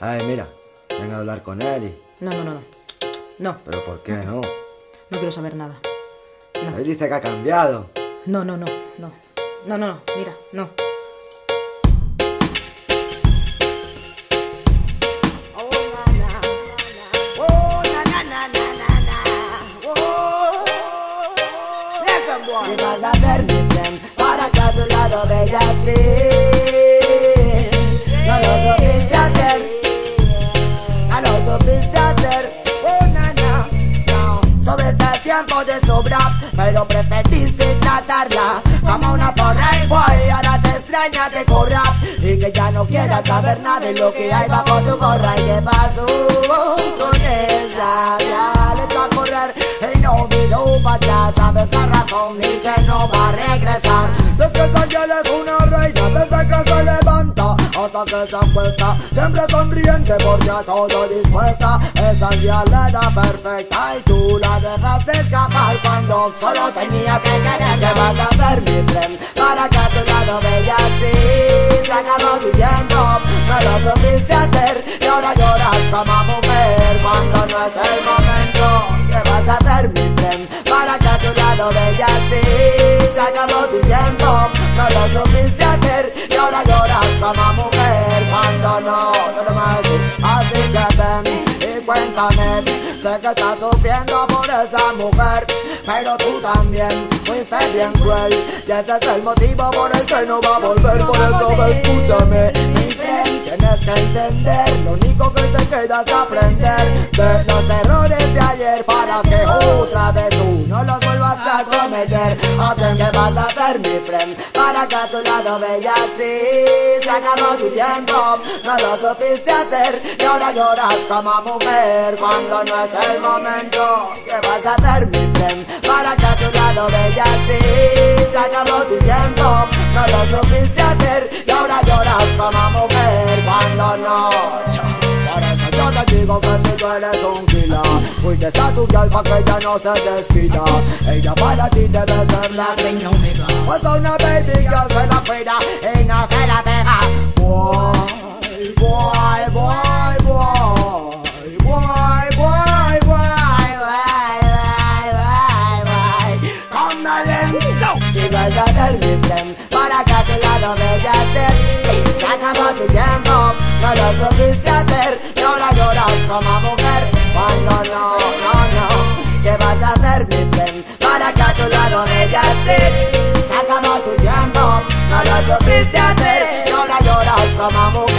Ay, mira, venga a hablar con él y... No, no, no, no. No, ¿Pero por qué no? no quiero saber nada. No, Él dice que ha cambiado. no, no, no, no. No, no, no, mira, no. ¿Qué vas a hacer, mi friend? Para que a tu lado tiempo de sobra Pero preferiste tratarla Como una forra y boy Ahora te extraña, te corra Y que ya no quieras saber nada de lo que hay bajo tu gorra ¿Y qué pasó con esa? Ya le a correr y no miró para atrás Sabes la razón y que no va a regresar Desde que ella es una reina Desde que se que se acuesta Siempre sonriente porque a todo dispuesta. Esa violera perfecta y tú la dejaste escapar Cuando solo tenías que querer. ¿Qué vas a hacer mi friend? Para que a tu lado veas ti Se acabó tu tiempo, no lo supiste hacer. Y ahora lloras como mujer cuando no es el momento. ¿Qué vas a hacer mi friend? Para que a tu lado veas Sé que estás sufriendo por esa mujer Pero tú también fuiste bien cruel. Y ese es el motivo por el que no va a volver. Por eso escúchame mi friend Tienes que entender Lo único que te queda es aprender De los errores de ayer Para que otra vez tú no a cometer Aten, ¿qué vas a hacer mi friend? Para que a tu lado veas ti. Se acabó tu tiempo No lo supiste hacer. Y ahora lloras como mujer Cuando no es el momento. ¿Qué vas a hacer mi friend? Para que a tu lado veas ti. Se acabó tu tiempo No lo supiste hacer. Y ahora lloras como mujer Cuando no. Por eso yo te digo que si tú eres un vida Cuides a tu girl pa' que ella no se despida Ella para ti debe ser la reina omega Pues a una baby que se la cuida y no se la pega Boy, boy, boy, boy Boy, boy, boy, boy, boy, boy, boy Come on, vas a ser mi friend? Para que a tu lado veas te Se acabó tu tiempo, no lo supiste tu lado Se acabó tu tiempo, no lo supiste hacer. Y ahora lloras como mujer